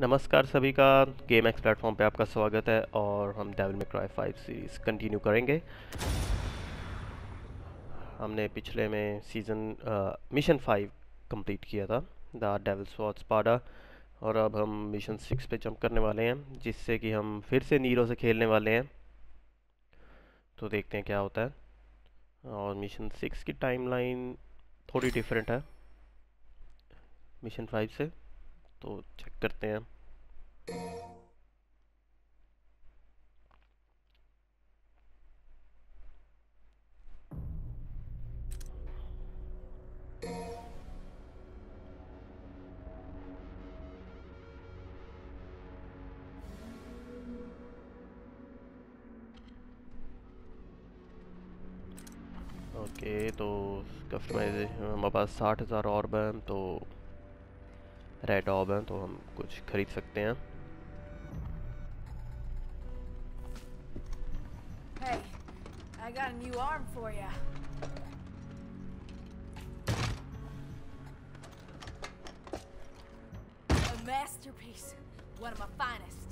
नमस्कार सभी का। गेम एक्स प्लेटफॉर्म पे आपका स्वागत है और हम डेविल में क्राई फाइव सीरीज़ कंटिन्यू करेंगे। हमने पिछले में सीज़न मिशन फाइव कंप्लीट किया था द डेविल स्वॉट पाडा और अब हम मिशन सिक्स पे जंप करने वाले हैं, जिससे कि हम फिर से नीरो से खेलने वाले हैं। तो देखते हैं क्या होता है। और मिशन सिक्स की टाइमलाइन थोड़ी डिफरेंट है। मिशन फाइव से। तो चेक करते हैं। ओके तो कस्टमाइजेशन हमारे पास साठ हज़ार और हैं तो रेड ऑब हैं तो हम कुछ खरीद सकते हैं Hey, I got a new arm for you. A masterpiece. One of my finest.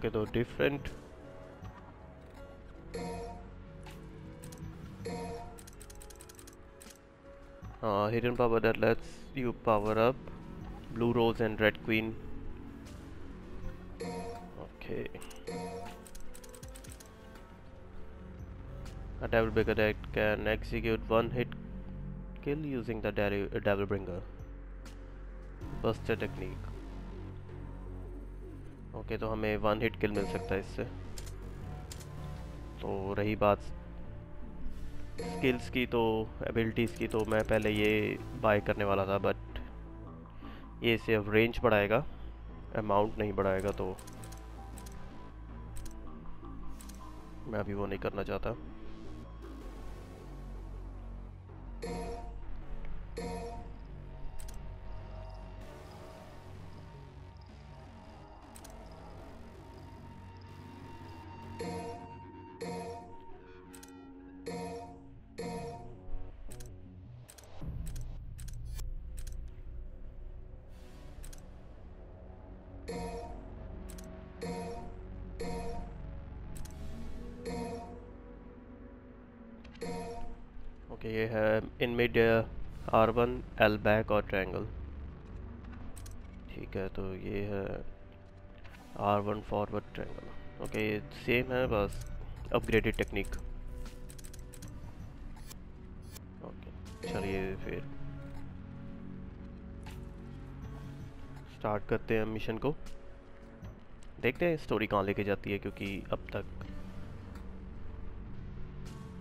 okay though different. Uh, hidden power that lets you power up. Blue rose and red queen. Okay. A devil breaker deck can execute one hit kill using the uh, devil bringer. Buster technique. Okay तो हमें one heat kill मिल सकता है इससे। तो रही बात skills की तो एबिलिटीज़ की तो मैं पहले ये बाय करने वाला था बट ये सिर्फ़ रेंज बढ़ाएगा। अमाउंट नहीं बढ़ाएगा तो मैं अभी वो नहीं करना चाहता। एल बैक और ट्रायंगल ठीक है तो ये है R one forward triangle okay ये सेम है बस अपग्रेडेड टेक्निक ओके चलिए फिर। स्टार्ट करते हैं मिशन को। देखते हैं स्टोरी कहाँ लेके जाती है, क्योंकि अब तक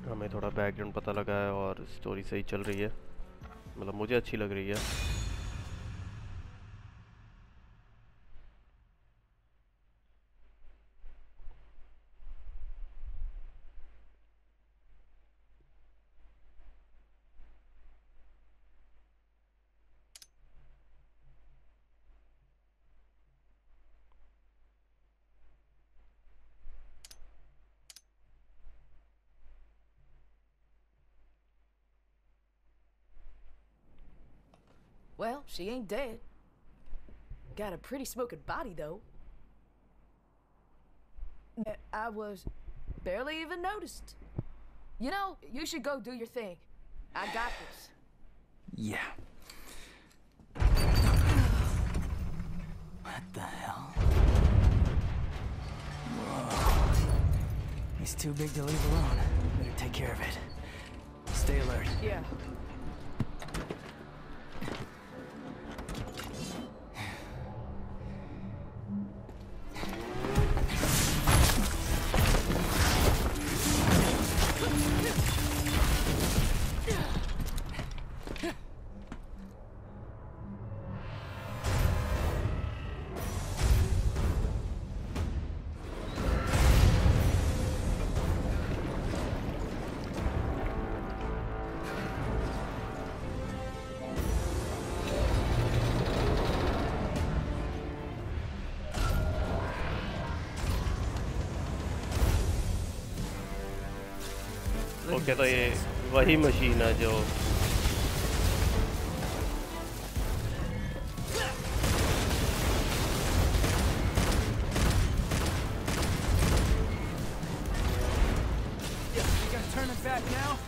हमें थोड़ा बैकग्राउंड पता लगा है और स्टोरी सही चल रही है। मतलब मुझे अच्छी लग रही है। She ain't dead. Got a pretty smoking body, though. I was barely even noticed. You know, you should go do your thing. I got this. Yeah. What the hell? Whoa. He's too big to leave alone. Better take care of it. Stay alert. Yeah. Okay तो ये वही machine है जो You gonna turn it back now?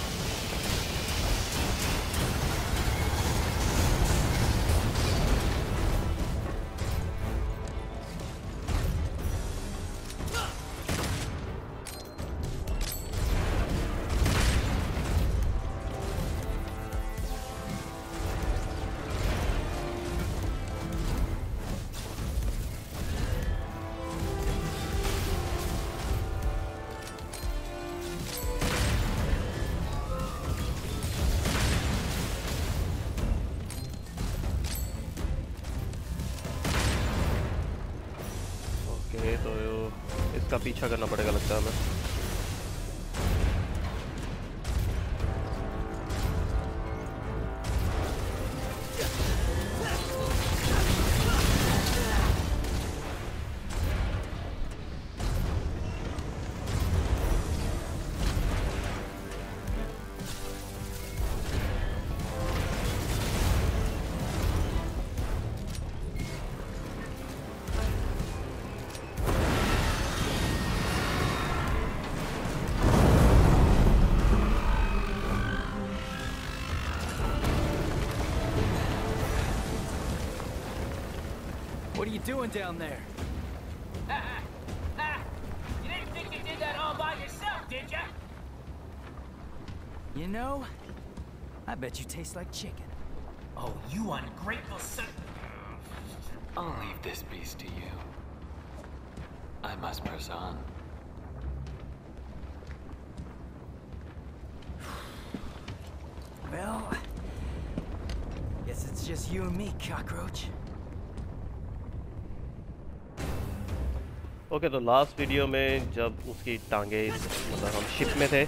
तो इसका पीछा करना पड़ेगा लगता है हमें। Down there? You didn't think you did that all by yourself, did ya? You know, I bet you taste like chicken. Oh, you ungrateful son. I'll leave this beast to you. I must press on. Well, guess it's just you and me, cockroach. Okay तो last video में जब उसकी टांगे मतलब हम ship में थे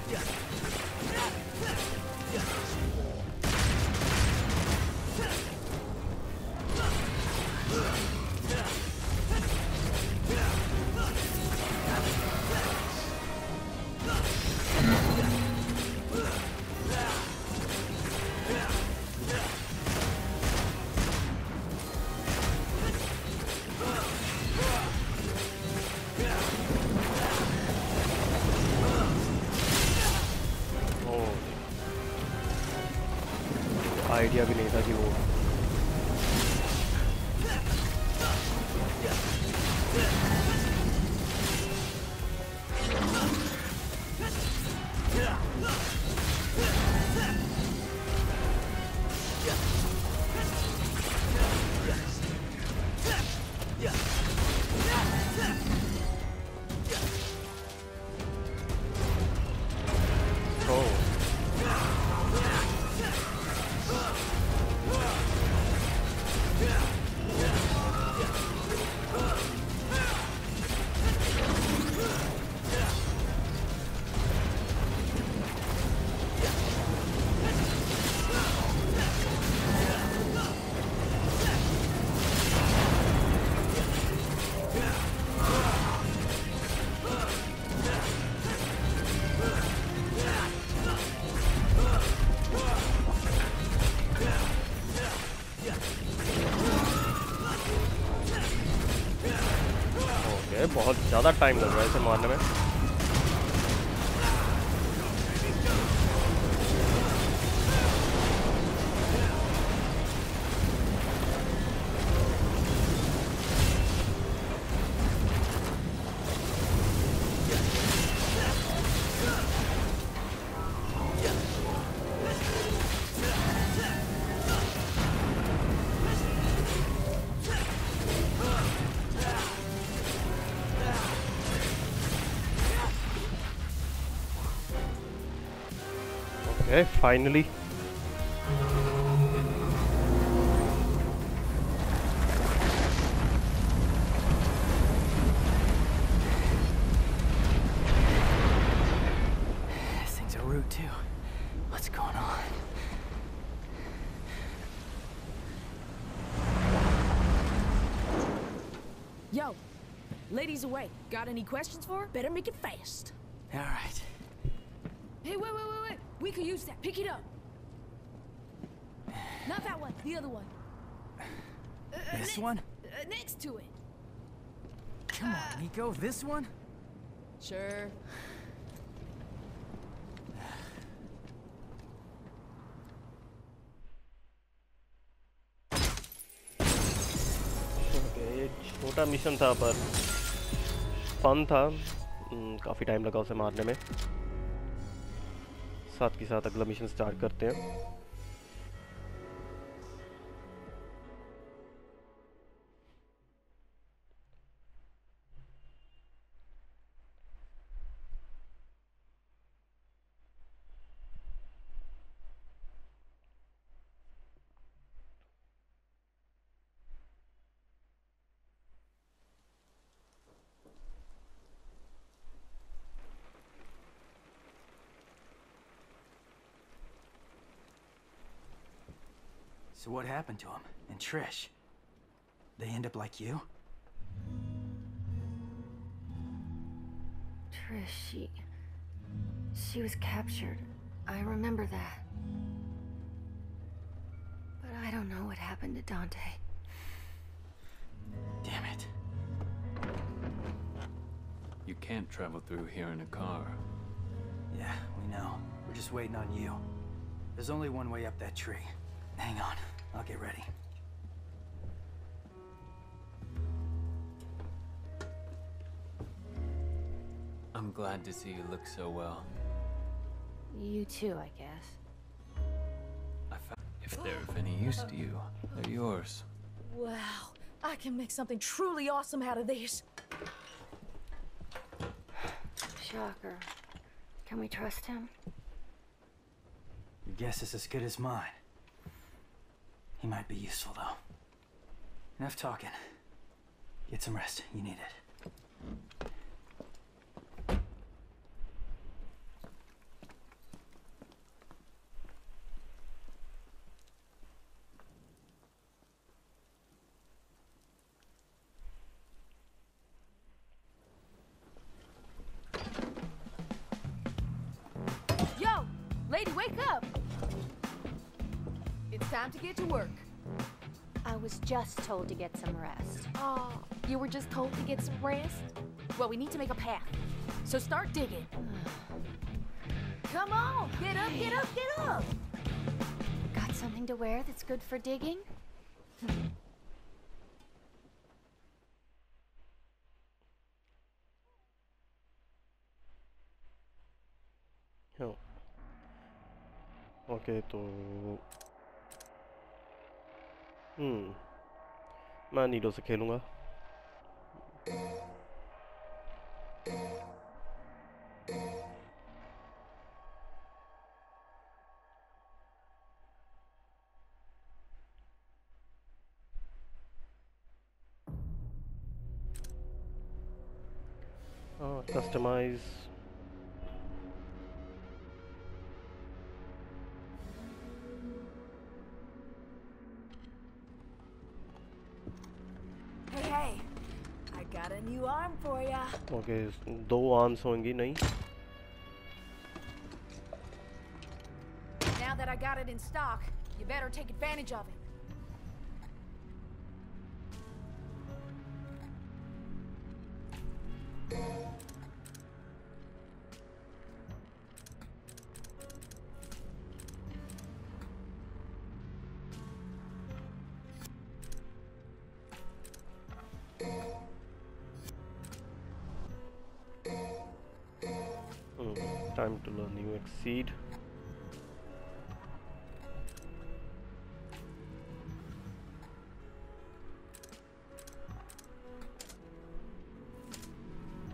ज़्यादा टाइम लग रहा है इसे मारने में। Okay, finally. This thing's a root too. What's going on? Yo, ladies away. Got any questions for her? Better make it fast. All right could use that. Pick it up. Not that one. The other one. Uh, uh, This ne- one? Uh, next to it. Come on, Nico. This one? Sure. Okay, ये छोटा mission था पर fun था हम्म, काफ़ी time लगा उसे मारने में साथ के साथ अगला मिशन स्टार्ट करते हैं। What happened to him? And Trish? They end up like you? Trish, she. She was captured. I remember that. But I don't know what happened to Dante. Damn it. You can't travel through here in a car. Yeah, we know. We're just waiting on you. There's only one way up that tree. Hang on. I'll get ready. I'm glad to see you look so well. You too, I guess. I found if they're of any use to you, they're yours. Wow. I can make something truly awesome out of this. Shocker. Can we trust him? Your guess is as good as mine. He might be useful, though. Enough talking. Get some rest. You need it. Yo, lady, wake up. Time to get to work. I was just told to get some rest. Oh, you were just told to get some rest? Well, we need to make a path. So start digging. Come on, get up, get up, get up! Got something to wear that's good for digging? Hmm. Oh. Okay, to. हम्म मैं Nero से खेलूँगा customize okay दो arms होंगी नहीं Now that I got it in stock, you better take advantage of it.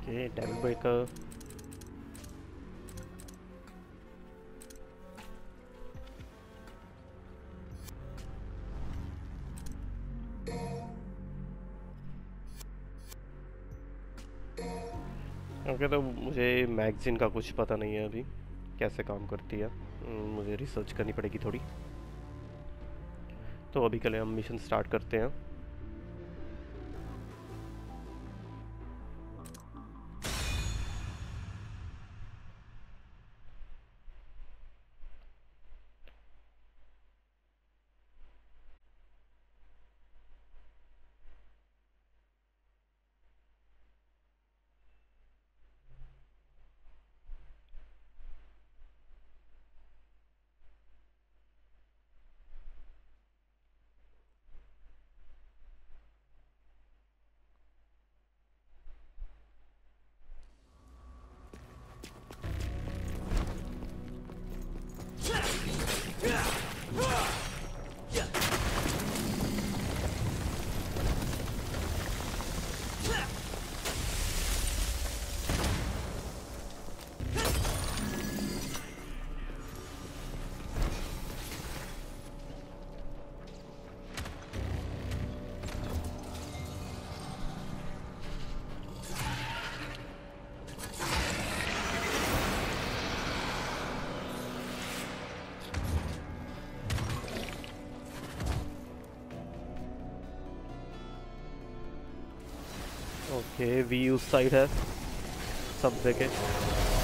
Okay, Devil Breaker. Okay तो मुझे magazine का कुछ पता नहीं है अभी। कैसे काम करती है? हम्म, मुझे रिसर्च करनी पड़ेगी थोड़ी। तो अभी के लिए हम मिशन स्टार्ट करते हैं। ओके वी उस साइड है। सब जगह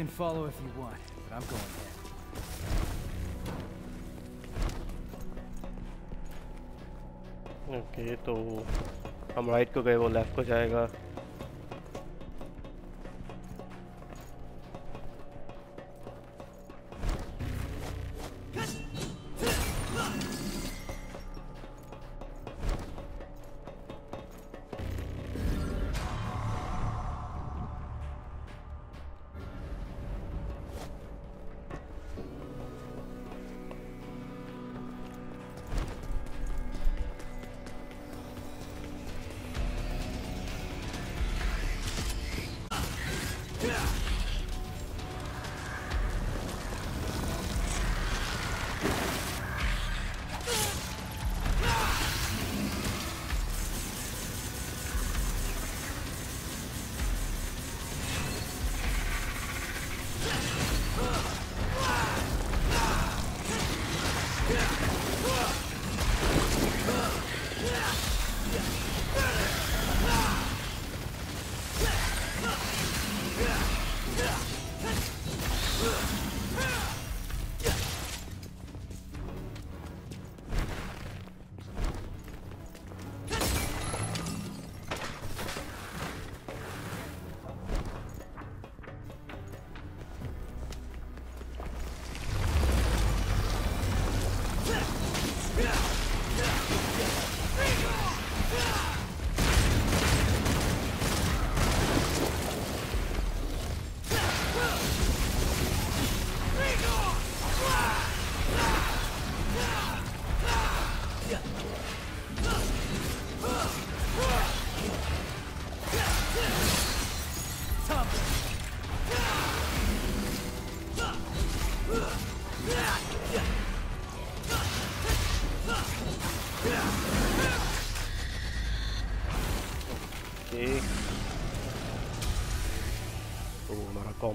can follow if you want, but I'm going ahead. Okay तो हम राइट को गए वो लेफ्ट को जाएगा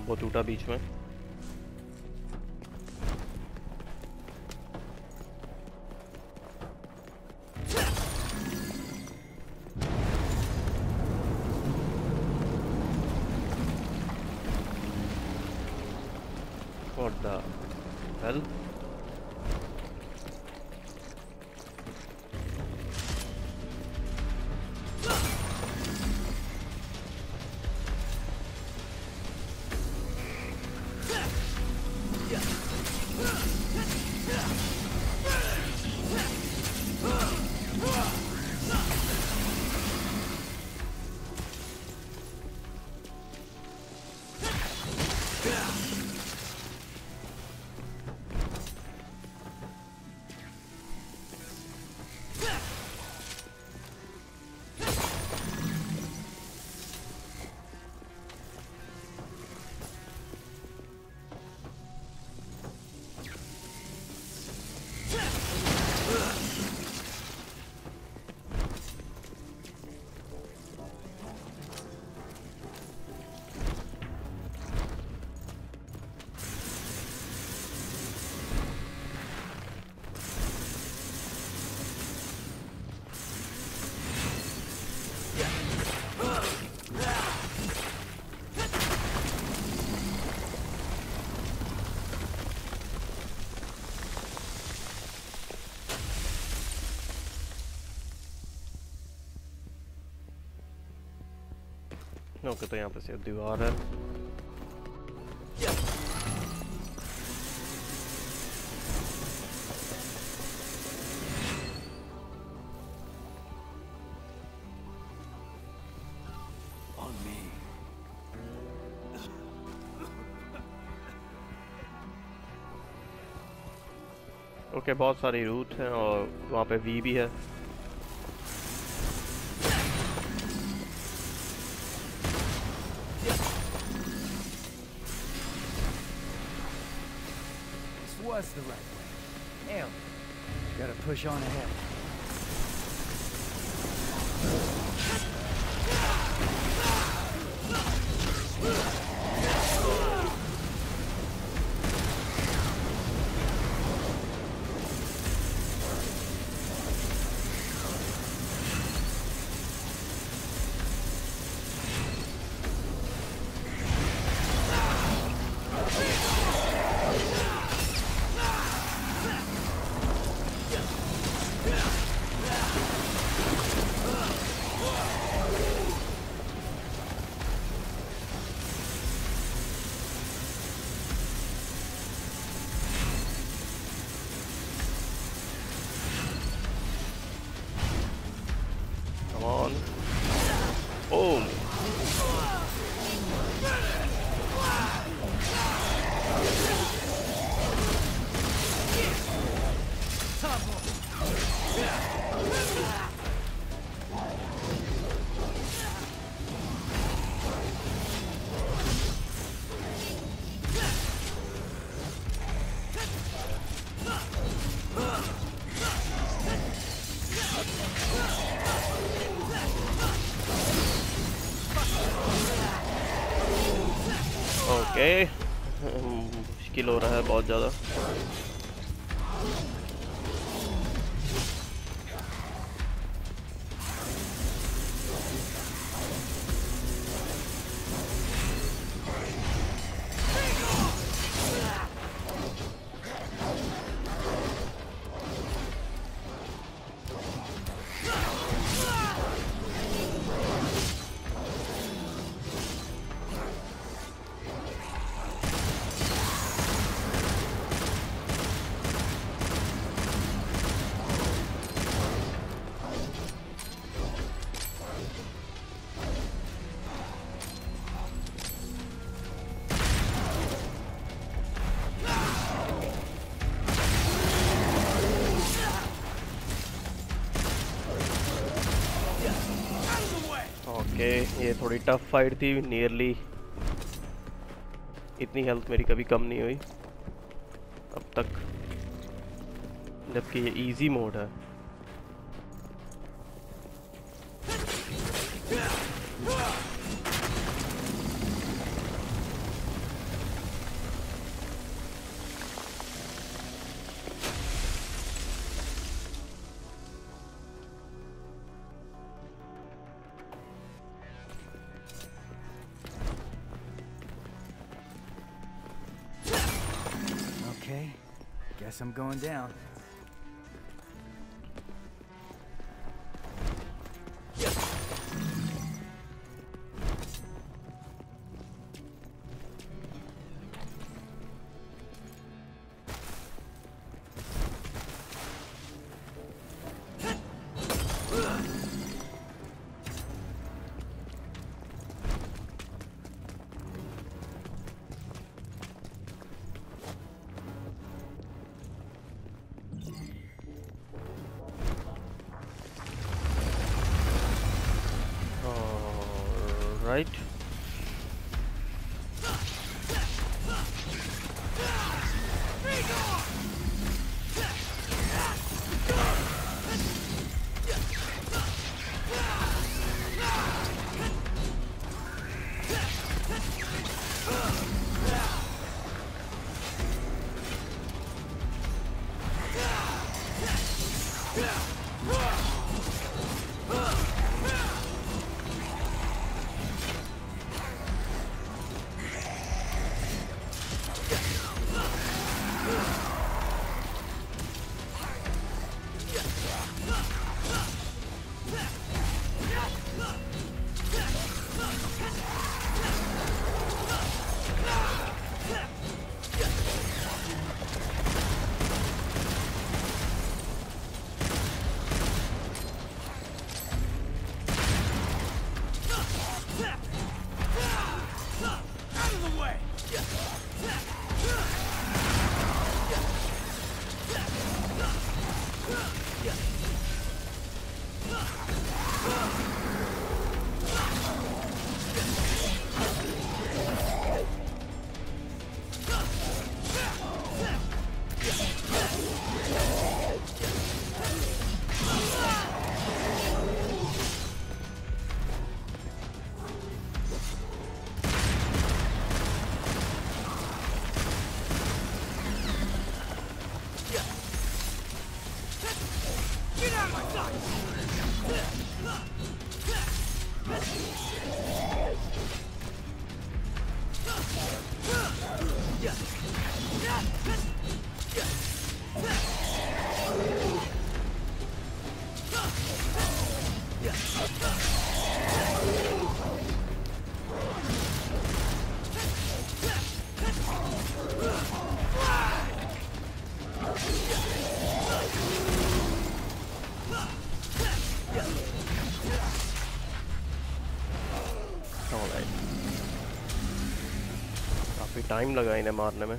कॉम्बो टूटा बीच में। ओके तो यहाँ पे से दीवार है. ओके बहुत सारी रूट हैं और वहाँ पे वी भी है the right way. Gotta push on ahead. बहुत ज़्यादा। थोड़ी टफ फाइट थी नियरली इतनी हेल्थ मेरी कभी कम नहीं हुई। अब तक, जबकि ये इजी मोड है। I'm going down. Right time लगा इन्हें मारने में।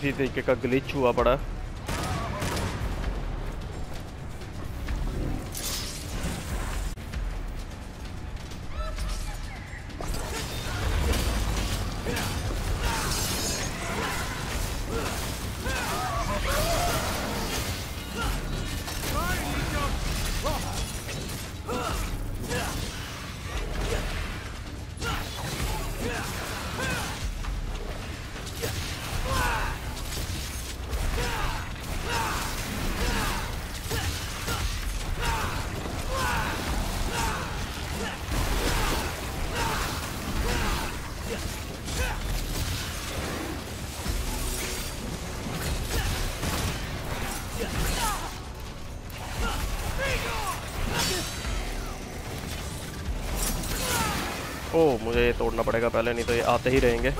किसी तरीके का ग्लिच हुआ पड़ा मुझे ये तोड़ना पड़ेगा पहले नहीं तो ये आते ही रहेंगे।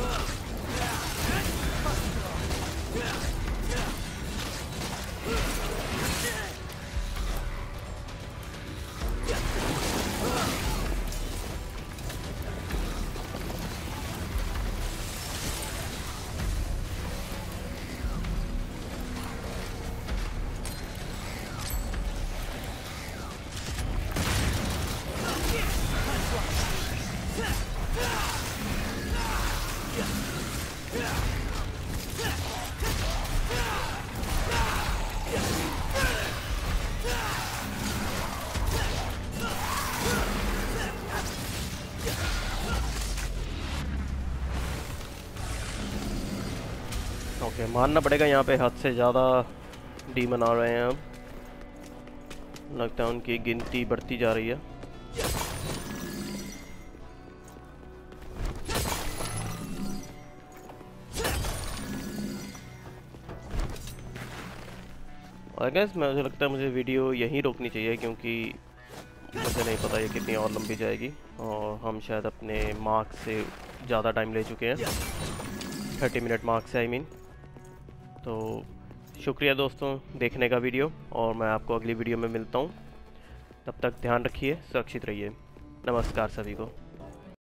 मानना पड़ेगा यहाँ पे हद से ज़्यादा डीमन आ रहे हैं अब। लगता है उनकी गिनती बढ़ती जा रही है। और गैस मुझे लगता है मुझे वीडियो यहीं रोकनी चाहिए क्योंकि मुझे नहीं पता ये कितनी और लंबी जाएगी और हम शायद अपने मार्क्स से ज़्यादा टाइम ले चुके हैं। थर्टी मिनट मार्क्स है आई मीन तो शुक्रिया दोस्तों देखने का वीडियो और मैं आपको अगली वीडियो में मिलता हूँ। तब तक ध्यान रखिए, सुरक्षित रहिए। नमस्कार सभी को।